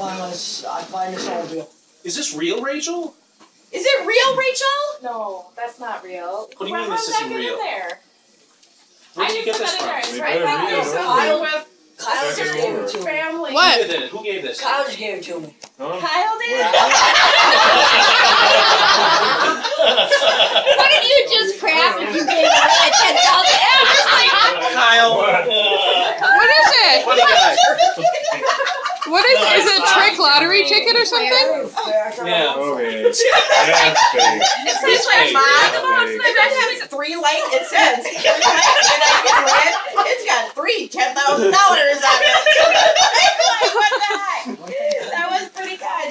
I'm buying this. I'm uh, buying this automobile. Is this real, Rachel? Is it real, Rachel? No, that's not real. What do you Well, mean how this did that isn't real? there? Where I did you get this that in there. from? It's We right better back read there. it, So don't I we? with Kyle just gave it to me. family. Who What? did it? Who gave this? Kyle just gave it to me. Huh? Kyle did. Why didn't you just crap if you gave away a ten thousand? Kyle. What is it? Funny guy. What is is it a trick lottery oh, ticket or something? Oh, yeah. Oh, okay. That's fake. It's It's like fake. mine. Fake. If it has three light, it says three lights, and I can win. It's got three ten thousand dollars on it. what the heck? That was pretty good.